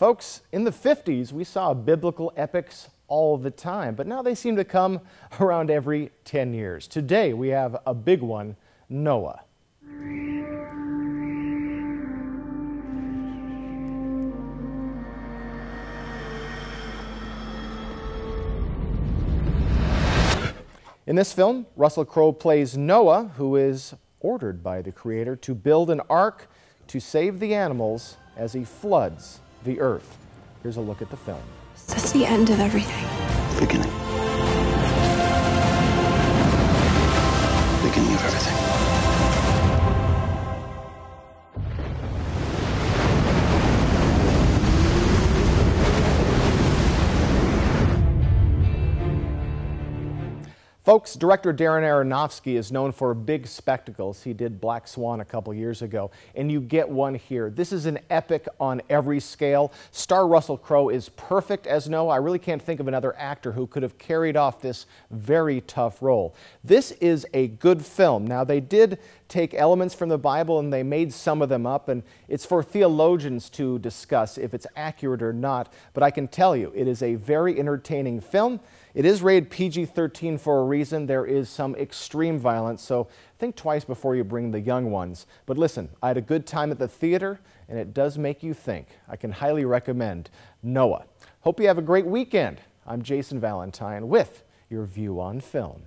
Folks, in the 50s, we saw biblical epics all the time, but now they seem to come around every 10 years. Today, we have a big one Noah. In this film, Russell Crowe plays Noah, who is ordered by the Creator to build an ark to save the animals as he floods the earth. Here's a look at the film. That's the end of everything. Beginning. Beginning of everything. Folks, director Darren Aronofsky is known for big spectacles. He did Black Swan a couple years ago, and you get one here. This is an epic on every scale. Star Russell Crowe is perfect as Noah. I really can't think of another actor who could have carried off this very tough role. This is a good film. Now, they did take elements from the Bible and they made some of them up, and it's for theologians to discuss if it's accurate or not. But I can tell you, it is a very entertaining film. It is rated PG 13 for a reason. There is some extreme violence, so think twice before you bring the young ones. But listen, I had a good time at the theater, and it does make you think. I can highly recommend Noah. Hope you have a great weekend. I'm Jason Valentine with your view on film.